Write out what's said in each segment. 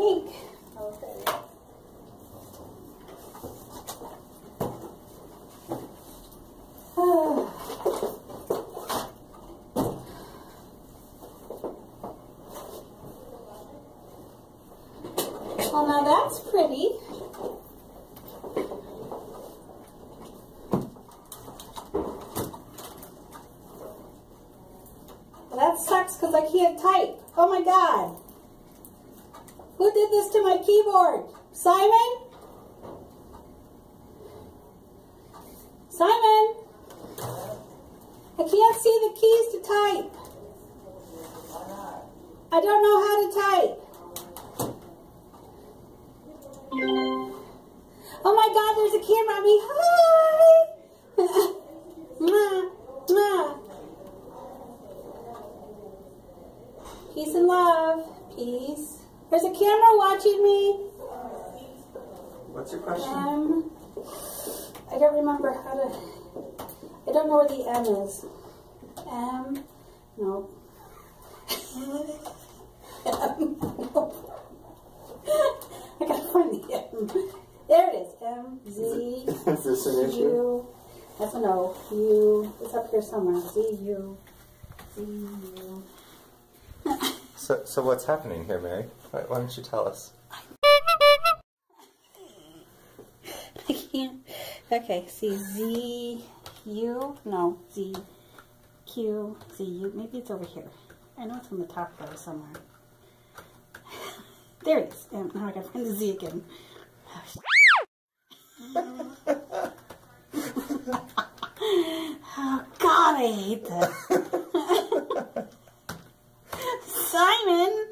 pink. Okay. Oh. Well, now that's pretty. That sucks because I can't type. Oh my God. Who did this to my keyboard? Simon? Simon? I can't see the keys to type. I don't know how to type. Oh my god, there's a camera on me. Hi! Mwah, mwah. Peace and love. Peace. There's a camera watching me. What's your question? Um, I don't remember how to. I don't know where the M is. M. No. M. I gotta find the M. There it is. M Z Is this an issue? U. That's a no. U. It's up here somewhere. Z U. Z U. So, so what's happening here, Mary? Why, why don't you tell us? I can't. Okay, see Z U. No, Z Q Z U. Maybe it's over here. I know it's on the top row somewhere. There it is. And now I gotta find the Z again. oh God, I hate this. Simon.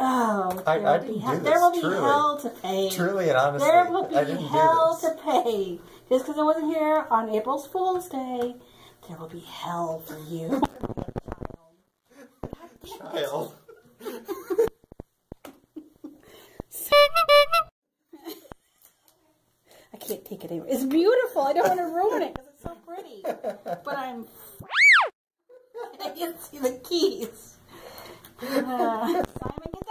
Oh, I- there I will be didn't hell- do There this, will be truly. hell to pay. Truly and honestly, There will be I didn't hell do to pay. Just because I wasn't here on April's Fool's Day, there will be hell for you. Child. I can't take it anymore. It's beautiful. I don't want to ruin it because it's so pretty. But I'm. I can't see the keys. 嗯